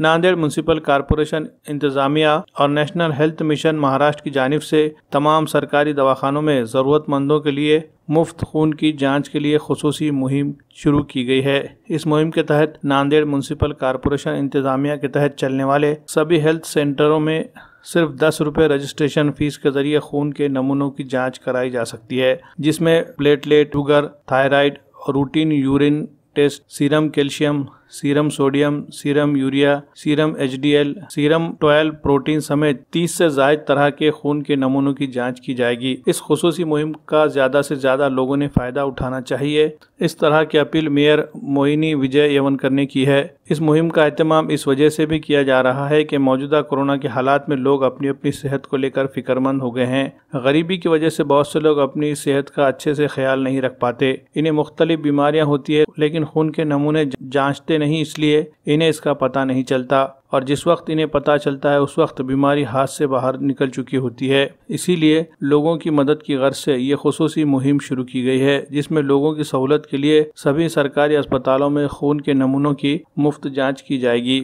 Nanded municipal corporation, इंतजामिया और national health mission Maharashtra की जानिब से तमाम सरकारी दवाखानों में ज़रूरतमंदों के लिए मुफ़्त खून की जाँच के लिए खसूसी मुहिम शुरू की गई है। इस मुहिम के तहत नांदेड़ म्यूनसिपल कॉरपोरेशन, इंतजामिया के तहत चलने वाले सभी हेल्थ सेंटरों में सिर्फ़ दस रुपये रजिस्ट्रेशन फ़ीस के ज़रिए खून के नमूनों की जाँच कराई जा सकती है, जिसमें platelet, sugar, thyroid routine urine test, serum, calcium serum sodium, serum urea, serum HDL, serum twelve protein समेत 30 से जायद तरह के खून के नमूनों की जाँच की जाएगी। इस खसूसी मुहिम का ज़्यादा से ज़्यादा लोगों ने फ़ायदा उठाना चाहिए। इस तरह की अपील मेयर मोहिनी विजय यवन करने की है। इस मुहिम का अहतमाम इस वजह से भी किया जा रहा है कि मौजूदा कोरोना के हालात में लोग अपनी अपनी सेहत को लेकर फिक्रमंद हो गए हैं। गरीबी की वजह से बहुत से लोग अपनी सेहत का अच्छे से ख्याल नहीं रख पाते। इन्हें मुख्तलिफ़ बीमारियाँ होती है, लेकिन खून के नमूने जांचते नहीं, इसलिए इन्हें इसका पता नहीं चलता और जिस वक्त इन्हें पता चलता है, उस वक्त बीमारी हाथ से बाहर निकल चुकी होती है। इसीलिए लोगों की मदद की गर्ज से ये खसूसी मुहिम शुरू की गई है, जिसमें लोगों की सहूलत के लिए सभी सरकारी अस्पतालों में खून के नमूनों की मुफ़्त जाँच की जाएगी।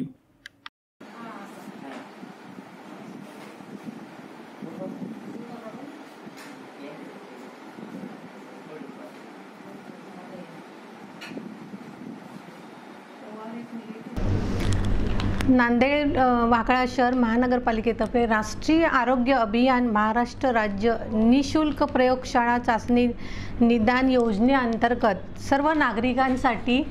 नांदेड वाकळा शहर महानगरपालिकेतर्फे राष्ट्रीय आरोग्य अभियान महाराष्ट्र राज्य निशुल्क प्रयोगशाळा चाचणी निदान योजनेअंतर्गत सर्व नागरिकांसाठी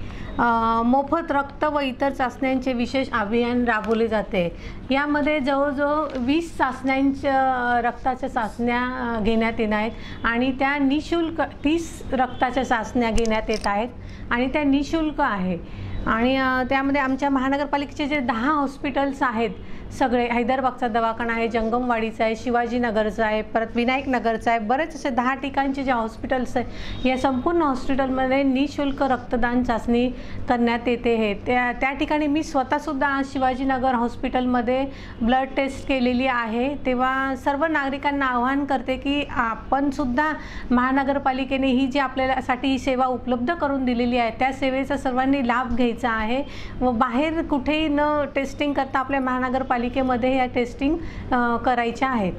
मोफत रक्त व इतर चाचण्यांचे विशेष अभियान राबवले जाते. यामध्ये जवळजवळ वीस चाचण्यांच्या रक्ताच्या चाचण्या घेण्यात येणार आहेत आणि त्या निशुल्क तीस रक्ताच्या चाचण्या घेण्यात येत आहेत आणि त्या निशुल्क आहे. आणि त्यामध्ये आमच्या महानगरपालिकेचे जे दहा हॉस्पिटल्स आहेत सगळे हैदराबादचा दवाखाना आहे जंगमवाडीचा आहे शिवाजीनगरचा आहे परत विनायक नगरचा आहे बरेच असे दहा ठिकाणचे जे हॉस्पिटल्स आहे या संपूर्ण हॉस्पिटलमध्ये निशुल्क रक्तदान चाचणी करण्यात येते हे. त्या त्या ठिकाणी मी स्वतःसुद्धा शिवाजीनगर हॉस्पिटलमध्ये ब्लड टेस्ट केलेली आहे. तेव्हा सर्व नागरिकांना आवाहन करते की आपणसुद्धा महानगरपालिकेने ही जी आपल्यासाठी ही सेवा उपलब्ध करून दिलेली आहे त्या सेवेचा सर्वांनी लाभ घ्यायचा आहे. व बाहेर कुठेही न टेस्टिंग करता आपल्या महानगरपालिकेमध्ये या टेस्टिंग करायच्या आहेत.